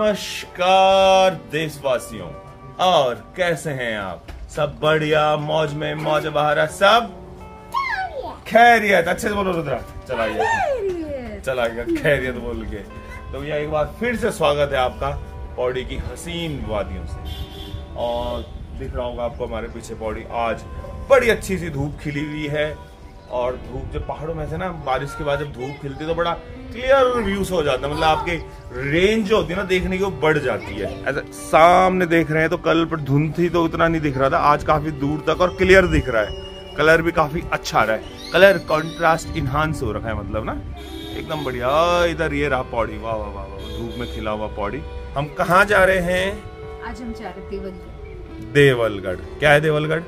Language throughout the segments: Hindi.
नमस्कार देशवासियों। और कैसे हैं आप? सब बढ़िया मौज में मौज बहारा सब? खैरियत अच्छे से बोलो रुद्रा। चलाइए। चलाइए खैरियत बोल के। तो भैया एक बार फिर से स्वागत है आपका पौड़ी की हसीन वादियों से। और दिख रहा होगा आपको हमारे पीछे पौड़ी। आज बड़ी अच्छी सी धूप खिली हुई है। और धूप जब पहाड़ों में से ना बारिश के बाद जब धूप खिलती है तो बड़ा क्लियर व्यूज़ हो जाता है। मतलब आपकी रेंज जो होती है ना देखने की वो बढ़ जाती है। ऐसा सामने देख रहे हैं तो कल पर धुंध थी तो उतना नहीं दिख रहा था आज काफ़ी दूर तक और क्लियर दिख रहा है। कलर भी काफ़ी अच्छा आ रहा है। कलर कॉन्ट्रास्ट इन्हांस हो रखा है मतलब ना। एकदम बढ़िया। इधर ये रहा पौड़ी। वाह वाह वाह वाह धूप में खिला हुआ पौड़ी। हम कहाँ जा रहे हैं? आज हम जा रहे थे देवल देवलगढ़। क्या है देवलगढ़?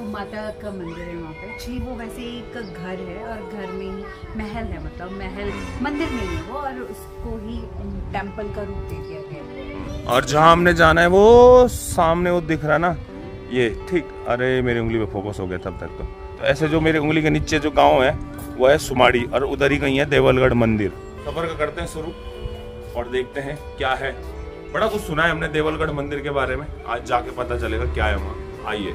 वो माता का मंदिर है वहाँ पे। जी, वो वैसे एक घर है और घर में ही महल है मतलब महल, मंदिर नहीं है वो और उसको ही टेंपल का रूप दे दिया गया और जहाँ हमने जाना है, वो सामने वो दिख रहा ना, ये, ठीक। अरे, मेरी उंगली पे फोकस हो गया तब तक तो। तो ऐसे जो मेरी उंगली के नीचे जो गाँव है, वो है सुमाड़ी और उधर ही कहीं है देवलगढ़ मंदिर। सफ़र का करते हैं शुरू और देखते हैं क्या है। बड़ा कुछ सुना है हमने देवलगढ़ मंदिर के बारे में। आज जाके पता चलेगा क्या है वहाँ। आइए।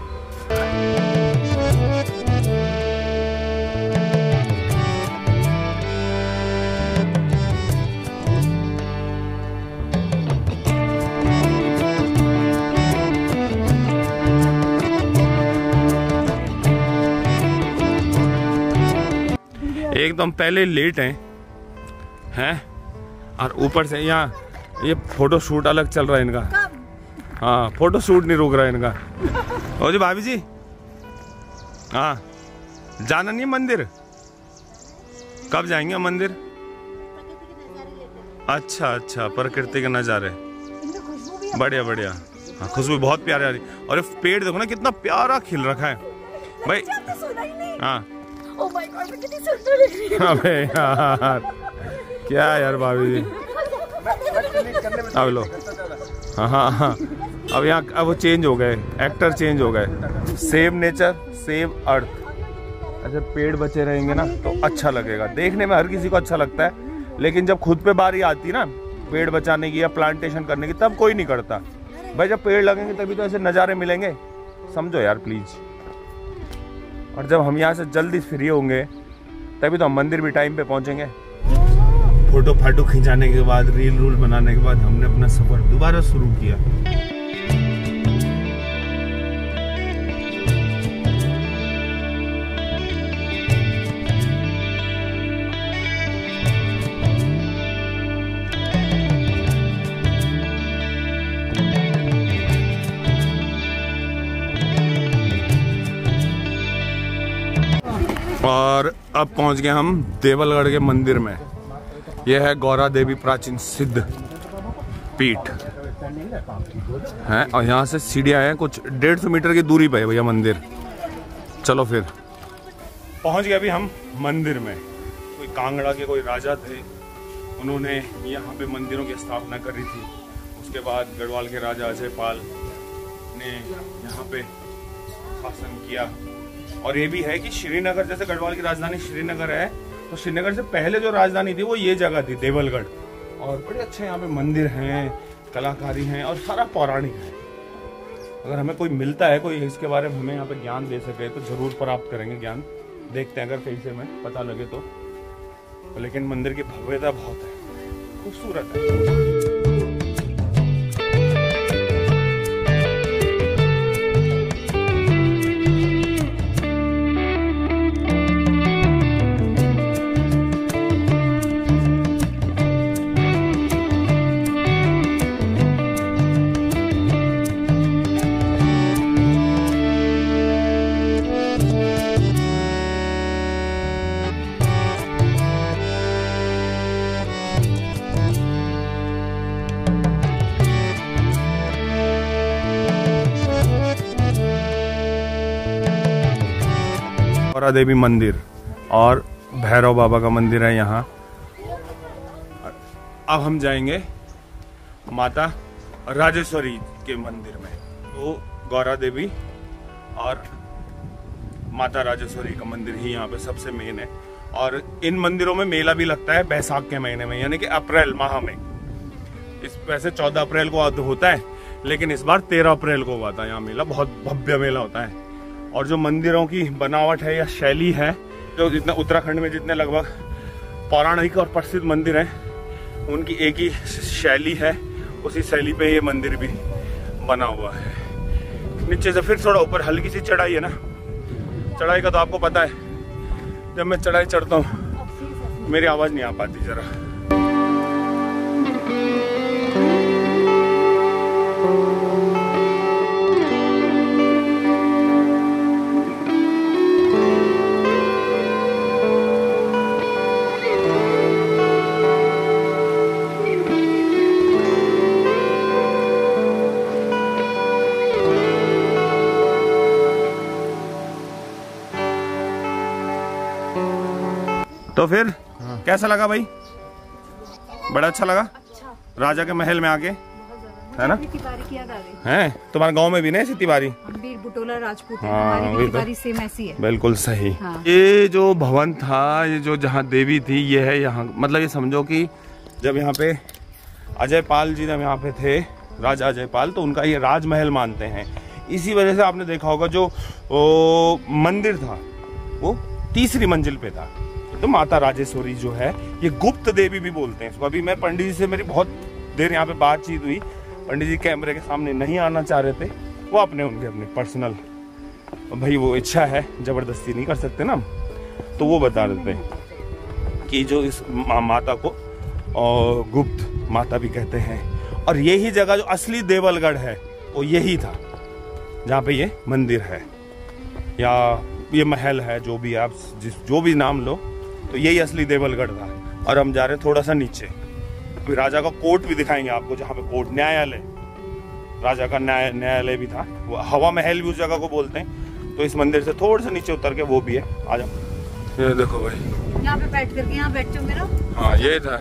एकदम पहले लेट हैं हैं? और ऊपर से यहाँ ये फ़ोटो शूट अलग चल रहा है इनका। हाँ फ़ोटो शूट नहीं रुक रहा है इनका। ओ जी भाभी जी। हाँ। जाना नहीं मंदिर? कब जाएँगे मंदिर? अच्छा अच्छा प्रकृति के नज़ारे। बढ़िया बढ़िया। हाँ खुशबू बहुत प्यारी आ रही। और ये पेड़ देखो ना कितना प्यारा खिल रखा है। भाई हाँ Oh कितनी सुंदर लग रही हूँ। अबे यार। क्या यार भाभी जी? अब लो। हाँ हाँ हाँ। अब यहाँ, अब वो चेंज हो गए एक्टर चेंज हो गए। सेव नेचर सेव अर्थ ऐसे पेड़ बचे रहेंगे ना तो अच्छा लगेगा। देखने में हर किसी को अच्छा लगता है, लेकिन जब खुद पे बारी आती ना, पेड़ बचाने की या प्लांटेशन करने की, तब कोई नहीं करता। भाई, जब पेड़ लगेंगे, तभी तो ऐसे नज़ारे मिलेंगे। समझो यार प्लीज़ और जब हम यहाँ से जल्दी फ्री होंगे, तभी तो हम मंदिर भी टाइम पे पहुँचेंगे। फ़ोटो फाटो खिंचाने के बाद रील रूल बनाने के बाद, हमने अपना सफ़र दोबारा शुरू किया। अब पहुँच गए हम देवलगढ़ के मंदिर में। यह है गौरा देवी प्राचीन सिद्ध पीठ। है, और यहाँ से सीढ़ियाँ हैं, कुछ डेढ़ सौ मीटर की दूरी पे है भैया मंदिर। चलो फिर। पहुँच गए अभी हम मंदिर में। कोई कांगड़ा के कोई राजा थे, उन्होंने यहाँ पे मंदिरों की स्थापना करी थी। उसके बाद गढ़वाल के राजा अजय पाल ने यहाँ पे शासन किया। और ये भी है कि श्रीनगर, जैसे गढ़वाल की राजधानी श्रीनगर है तो श्रीनगर से पहले जो राजधानी थी, वो ये जगह थी, देवलगढ़। और बड़े अच्छे यहाँ पे मंदिर हैं, कलाकारी हैं और सारा पौराणिक है। अगर हमें कोई मिलता है, कोई इसके बारे में हमें यहाँ पे ज्ञान दे सके तो ज़रूर प्राप्त करेंगे ज्ञान। देखते हैं, अगर कहीं से हमें पता लगे तो। लेकिन मंदिर की भव्यता बहुत है, खूबसूरत है। गौरा देवी मंदिर और भैरव बाबा का मंदिर है यहाँ। अब हम जाएँगे माता राजेश्वरी के मंदिर में। तो गौरा देवी और माता राजेश्वरी का मंदिर ही यहाँ पे सबसे मेन है। और इन मंदिरों में मेला भी लगता है बैसाख के महीने में, यानी कि अप्रैल माह में। इस वैसे चौदह अप्रैल को होता है, लेकिन इस बार तेरह अप्रैल को हुआ था यहाँ मेला। बहुत भव्य मेला होता है। और जो मंदिरों की बनावट है या शैली है, जो जितना उत्तराखंड में जितने लगभग पौराणिक और प्रसिद्ध मंदिर हैं, उनकी एक ही शैली है, उसी शैली पे ये मंदिर भी बना हुआ है। नीचे से फिर थोड़ा ऊपर हल्की सी चढ़ाई है ना? चढ़ाई का तो आपको पता है, जब मैं चढ़ाई चढ़ता हूँ, मेरी आवाज़ नहीं आ पाती ज़रा। तो फिर? हाँ। कैसा लगा भाई? बड़ा अच्छा लगा? अच्छा। राजा के महल में आके? है ना? है? तुम्हारे गाँव में भी नहीं ऐसी तिवारी? हैं, तो। तिवारी सेम ऐसी है। बिल्कुल सही। हाँ। ये जो भवन था ये जो जहाँ देवी थी ये है यहाँ। मतलब ये समझो कि जब यहाँ पे अजय पाल जी जब यहाँ पे थे राजा अजय पाल तो उनका ये राजमहल मानते हैं। इसी वजह से आपने देखा होगा जो ओ, मंदिर था वो तीसरी मंजिल पे था। तो माता राजेश्वरी जो है ये गुप्त देवी भी बोलते हैं। इसको अभी मैं पंडित जी से मेरी बहुत देर यहाँ पे बातचीत हुई। पंडित जी कैमरे के सामने नहीं आना चाह रहे थे। वो अपने उनके अपने पर्सनल भाई वो इच्छा है ज़बरदस्ती नहीं कर सकते ना तो वो बता देते हैं कि जो इस मा, माता को और गुप्त माता भी कहते हैं। और यही जगह जो असली देवलगढ़ है वो यही था जहाँ पे ये मंदिर है। या ये महल है जो भी आप जिस जो भी नाम लो तो यही असली देवलगढ़ था। और हम जा रहे हैं थोड़ा सा नीचे। अभी राजा का कोर्ट भी दिखाएँगे आपको जहाँ पे कोर्ट न्यायालय। राजा का न्याय न्यायालय भी था। वो हवा महल भी उस जगह को बोलते हैं। तो इस मंदिर से थोड़े से नीचे उतर के वो भी है। आ जाओ। ये देखो भाई। यहाँ पे बैठ करके यहाँ बैठ जाओ मेरा हाँ ये था।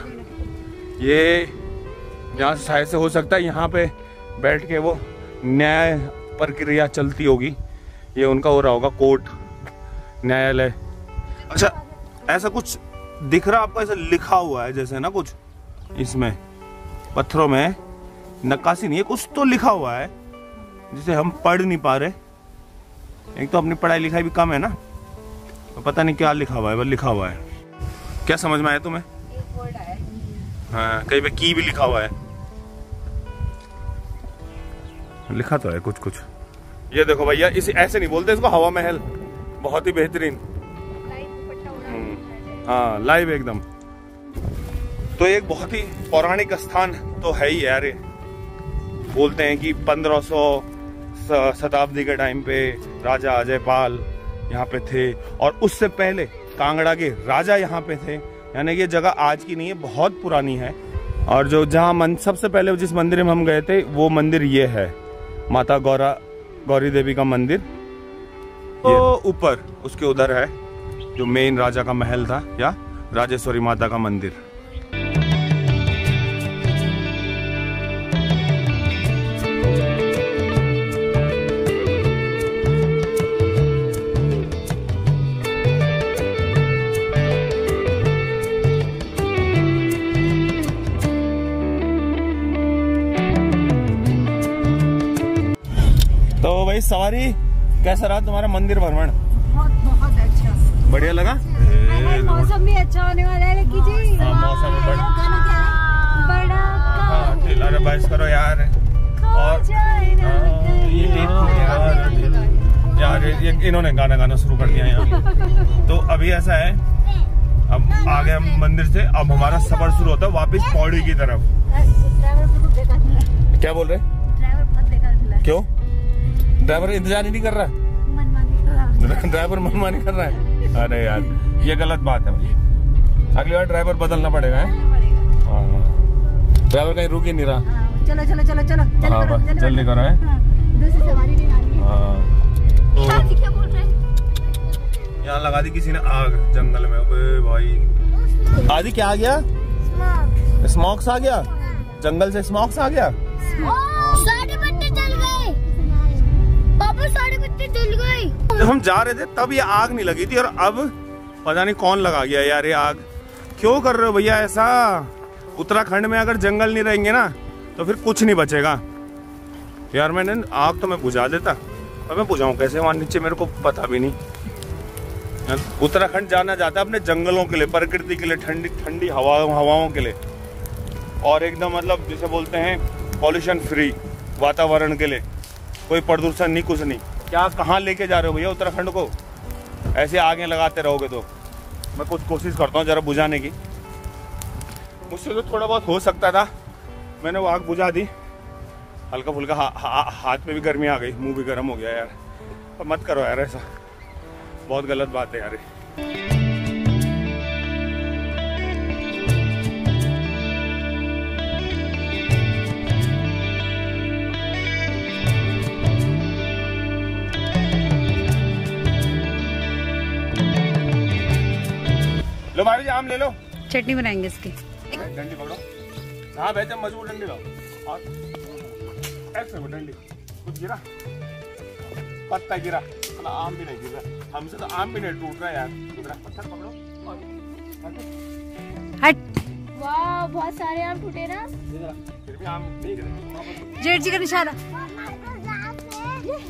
ये यहाँ शायद से हो सकता है यहाँ पे बैठ के वो न्याय प्रक्रिया चलती होगी। ये उनका हो रहा होगा कोर्ट न्यायालय। अच्छा ऐसा कुछ दिख रहा आपको, ऐसा लिखा हुआ है जैसे ना कुछ? इसमें, पत्थरों में। नक्काशी नहीं है, कुछ तो लिखा हुआ है, जिसे हम पढ़ नहीं पा रहे। एक तो अपनी पढ़ाई लिखाई भी कम है ना तो पता नहीं क्या लिखा हुआ है, बस लिखा हुआ है। क्या समझ में आया तुम्हें? हाँ कहीं पे की भी लिखा हुआ है। लिखा तो है कुछ कुछ ये देखो भैया, इसे ऐसे नहीं बोलते, इसको हवा महल। बहुत ही बेहतरीन। हाँ लाइव एकदम। तो एक बहुत ही पौराणिक स्थान तो है ही यार बोलते हैं कि 1500 शताब्दी के टाइम पे राजा अजय पाल यहाँ पे थे और उससे पहले कांगड़ा के राजा यहाँ पे थे। यानी कि ये जगह आज की नहीं है बहुत पुरानी है। और जो जहाँ मन सबसे पहले जिस मंदिर में हम गए थे वो मंदिर ये है। माता गौरा गौरी देवी का मंदिर। तो ऊपर उसके उधर है। जो मेन राजा का महल था, या राजेश्वरी माता का मंदिर। तो भाई सवारी, कैसा रहा तुम्हारा मंदिर भ्रमण? बढ़िया लगा? मौसम भी अच्छा होने वाला है लकी जी। हाँ, मौसम गाना बड़ा हाँ, बस करो यार। और- जाए ना हाँ, ये कहीं। देखो यार यार ये ये इन्होंने गाना गाना शुरू कर दिया यहाँ। तो अभी ऐसा है अब आ गए हम मंदिर से अब हमारा सफ़र शुरू होता है वापस पौड़ी की तरफ़। क्या बोल रहे? क्यों? ड्राइवर इंतज़ार ही नहीं कर रहा? करा ड्राइवर मनमानी कर रहा है? अरे यार ये गलत बात है भाई। अगली बार ड्राइवर बदलना पड़ेगा है? हाँ ड्राइवर कहीं रुक ही नहीं रहा। हाँ, चलो चलो चलो चलो जल्दी हाँ बस जल्दी करो। है? हाँ, दूसरी सवारी नहीं आनी है। हाँ। साथी क्या बोल रहे हैं? यहाँ लगा दी किसी ने आग जंगल में। अबे भाई। आदि क्या आ गया? स्मोक्स आ गया? जंगल से स्मोक्स आ गया? बत्ती जल गए जब हम जा रहे थे, तब ये आग नहीं लगी थी और अब पता नहीं कौन लगा गया यार ये आग। क्यों कर रहे हो भैया ऐसा? उत्तराखंड में अगर जंगल नहीं रहेंगे ना तो फिर कुछ नहीं बचेगा। यार मैंने आग तो मैं बुझा देता। और मैं बुझाऊं कैसे? वहाँ नीचे मेरे को पता भी नहीं। उत्तराखंड जाना जाता है अपने जंगलों के लिए, प्रकृति के लिए, ठंडी ठंडी हवा हवाओं के लिए। और एकदम मतलब जिसे बोलते हैं पॉल्यूशन फ्री वातावरण के लिए। कोई प्रदूषण नहीं, कुछ नहीं। क्या कहाँ लेके जा रहे हो भैया उत्तराखंड को? ऐसे आगे लगाते रहोगे तो। मैं कुछ कोशिश करता हूँ जरा बुझाने की। मुझसे तो थोड़ा बहुत हो सकता था। मैंने वो आग बुझा दी। हल्का फुल्का हा, हा, हाथ में भी गर्मी आ गई। मुँह भी गर्म हो गया यार। मत करो यार ऐसा। बहुत गलत बात है यार लो भाभी आम ले लो। चटनी बनाएँगे इसकी। डंडी पकड़ो। हाँ भैया मज़बूत डंडी लो और ऐसे वो डंडी। कुछ गिरा। पत्ता गिरा। मतलब आम भी नहीं गिर। रहा हमसे तो आम भी नहीं टूट रहा यार। पत्थर पकड़ो। हट। वाह बहुत सारे आम टूटे ना। फिर भी आम नहीं गिरे। जेठ जी का निशाना।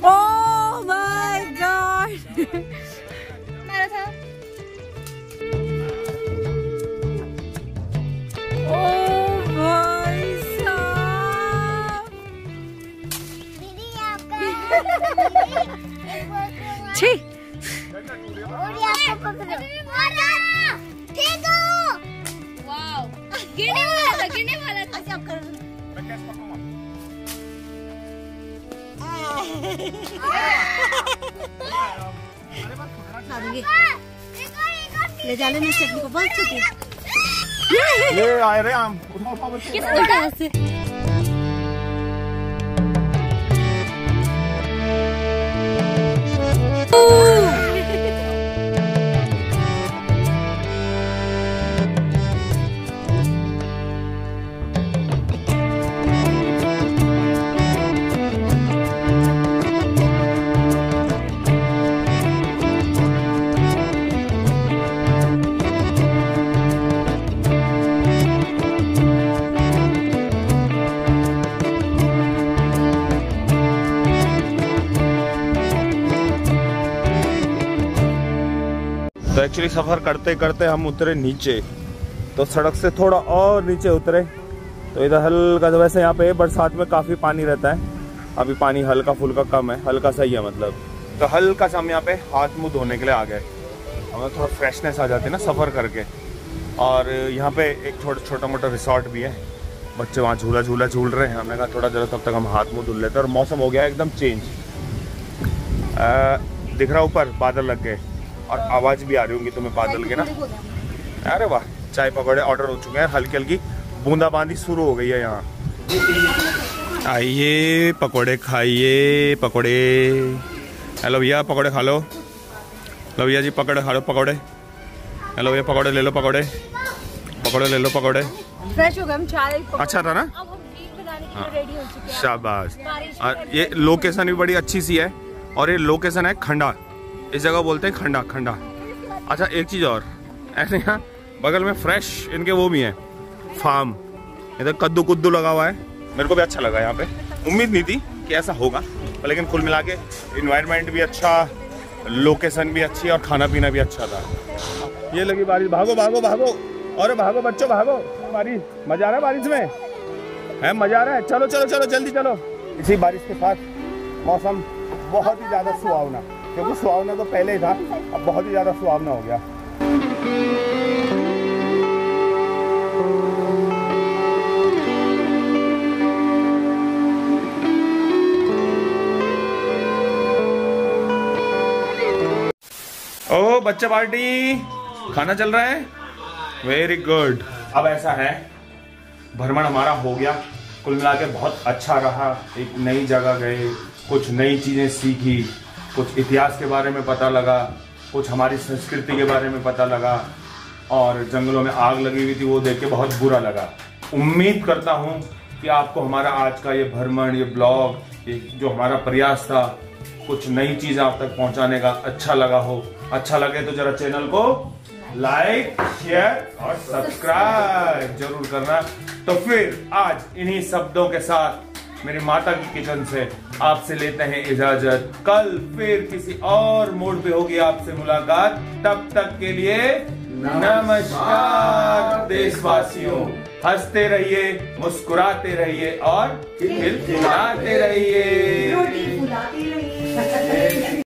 ओह माय गॉड ले जा लेना चटनी को बहुत छोटी ये आए रे आम। उठाओ उठाओ बच्चे उल्टा एक्चुअली सफ़र करते करते हम उतरे नीचे। तो सड़क से थोड़ा और नीचे उतरे। तो इधर हल्का सा वैसे यहाँ पे बरसात में काफ़ी पानी रहता है। अभी पानी हल्का फुल्का कम है, हल्का सही है मतलब। तो हल्का सा हम यहाँ पे हाथ मुँह धोने के लिए आ गए। हमें थोड़ा फ्रेशनेस आ जाती है ना सफ़र करके। और यहाँ पे एक छोटा छोटा मोटा रिसोर्ट भी है। बच्चे वहाँ झूला झूला झूल रहे हैं। हमने कहा थोड़ा जरा तब तक हम हाथ मुँह धुल लेते हैं और मौसम हो गया एकदम चेंज दिख रहा ऊपर, बादल लग गए। और आवाज़ भी आ रही होंगी तुम्हें बादल के ना। अरे वाह चाय पकौड़े ऑर्डर हो चुके हैं। हल्की हल्की बूंदाबांदी शुरू हो गई है यहाँ। आइए पकौड़े खाइए पकौड़े। हेलो भैया पकौड़े खा लो। लो भैया जी पकौड़े खा लो पकौड़े। हेलो भैया पकौड़े ले लो पकौड़े। पकौड़े ले लो पकौड़े। फ्रेश हो गए हम चाय अच्छा था ना? हो। हैं शाबाश। और ये लोकेशन भी बड़ी अच्छी सी है। और ये लोकेशन है खंडा इस जगह बोलते हैं खंडा खंडा। अच्छा एक चीज़ और। ऐसे यहाँ बगल में फ्रेश इनके वो भी हैं। फार्म इधर कद्दू कुद्दू लगा हुआ है। मेरे को भी अच्छा लगा यहाँ पे। उम्मीद नहीं थी कि ऐसा होगा लेकिन कुल मिला के इन्वायरमेंट भी अच्छा लोकेशन भी अच्छी और खाना पीना भी अच्छा था। ये लगी बारिश। भागो भागो भागो। और भागो बच्चों, भागो। बारिश। मज़ा आ रहा है बारिश में? है, मज़ा आ रहा है? चलो चलो चलो, जल्दी चलो। इसी बारिश के साथ मौसम बहुत ही ज़्यादा सुहावना। क्योंकि सुहावना तो पहले ही था, अब बहुत ही ज़्यादा सुहावना हो गया। ओ बच्चा पार्टी, खाना चल रहा है? वेरी गुड अब ऐसा है, भ्रमण हमारा हो गया। कुल मिला बहुत अच्छा रहा, एक नई जगह गए, कुछ नई चीज़ें सीखी। कुछ इतिहास के बारे में पता लगा, कुछ हमारी संस्कृति के बारे में पता लगा, और जंगलों में आग लगी हुई थी, वो देख के बहुत बुरा लगा। उम्मीद करता हूँ कि आपको हमारा आज का ये भ्रमण, ये ब्लॉग, ये जो हमारा प्रयास था, कुछ नई चीज़ आप तक पहुँचाने का अच्छा लगा हो। अच्छा लगे तो जरा चैनल को लाइक, शेयर और सब्सक्राइब ज़रूर करना। तो फिर आज इन्हीं शब्दों के साथ मेरी माता की किचन से आपसे लेते हैं इजाज़त। कल फिर किसी और मोड पे होगी आपसे मुलाकात। तब तक के लिए नमस्कार, देशवासियों। हँसते रहिए, मुस्कुराते रहिए और खिलखिलाते रहिए।